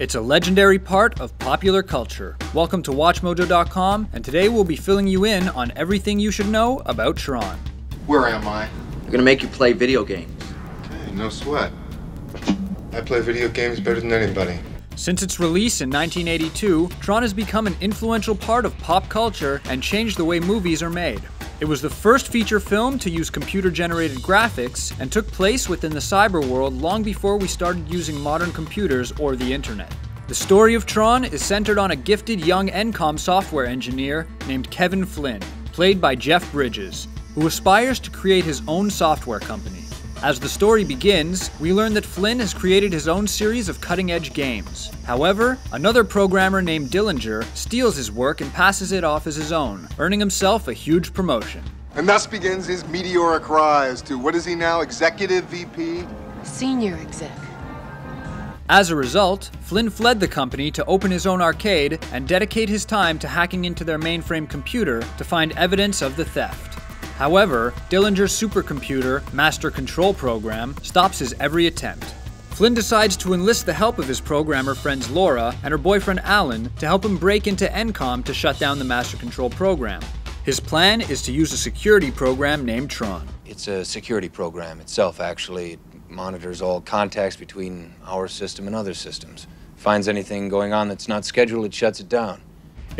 It's a legendary part of popular culture. Welcome to WatchMojo.com, and today we'll be filling you in on everything you should know about Tron. Where am I? We're gonna make you play video games. Okay, no sweat. I play video games better than anybody. Since its release in 1982, Tron has become an influential part of pop culture and changed the way movies are made. It was the first feature film to use computer generated graphics and took place within the cyber world long before we started using modern computers or the internet. The story of Tron is centered on a gifted young ENCOM software engineer named Kevin Flynn, played by Jeff Bridges, who aspires to create his own software company. As the story begins, we learn that Flynn has created his own series of cutting edge games. However, another programmer named Dillinger steals his work and passes it off as his own, earning himself a huge promotion. And thus begins his meteoric rise to what is he now, executive VP? Senior exec. As a result, Flynn fled the company to open his own arcade and dedicate his time to hacking into their mainframe computer to find evidence of the theft. However, Dillinger's supercomputer, Master Control Program, stops his every attempt. Flynn decides to enlist the help of his programmer friends Laura and her boyfriend Alan to help him break into ENCOM to shut down the Master Control Program. His plan is to use a security program named Tron. It's a security program itself, actually. It monitors all contacts between our system and other systems. Finds anything going on that's not scheduled, it shuts it down.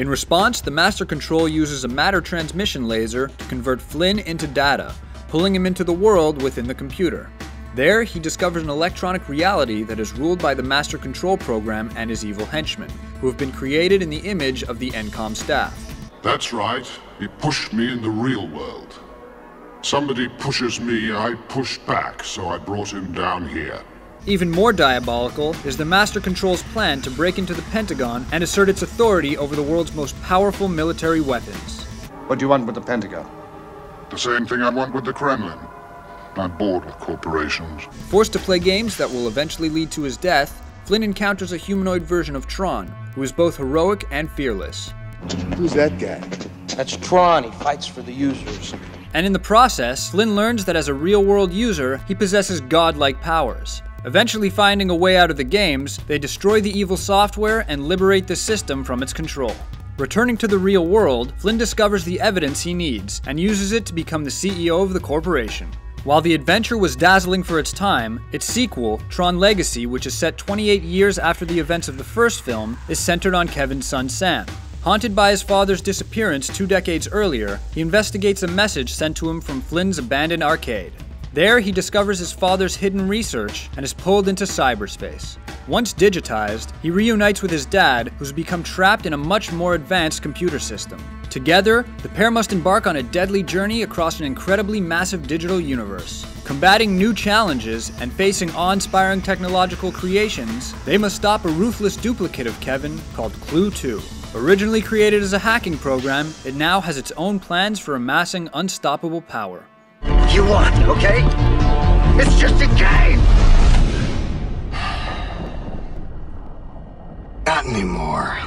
In response, the Master Control uses a matter transmission laser to convert Flynn into data, pulling him into the world within the computer. There, he discovers an electronic reality that is ruled by the Master Control program and his evil henchmen, who have been created in the image of the ENCOM staff. That's right. He pushed me in the real world. Somebody pushes me, I push back, so I brought him down here. Even more diabolical is the Master Control's plan to break into the Pentagon and assert its authority over the world's most powerful military weapons. What do you want with the Pentagon? The same thing I want with the Kremlin. I'm bored with corporations. Forced to play games that will eventually lead to his death, Flynn encounters a humanoid version of Tron, who is both heroic and fearless. Who's that guy? That's Tron. He fights for the users. And in the process, Flynn learns that as a real world user, he possesses godlike powers. Eventually finding a way out of the games, they destroy the evil software and liberate the system from its control. Returning to the real world, Flynn discovers the evidence he needs and uses it to become the CEO of the corporation. While the adventure was dazzling for its time, its sequel, Tron Legacy, which is set 28 years after the events of the first film, is centered on Kevin's son Sam. Haunted by his father's disappearance two decades earlier, he investigates a message sent to him from Flynn's abandoned arcade. There, he discovers his father's hidden research and is pulled into cyberspace. Once digitized, he reunites with his dad, who's become trapped in a much more advanced computer system. Together, the pair must embark on a deadly journey across an incredibly massive digital universe. Combating new challenges and facing awe inspiring technological creations, they must stop a ruthless duplicate of Kevin called Clu 2. Originally created as a hacking program, it now has its own plans for amassing unstoppable power. You won, okay? It's just a game! Not anymore.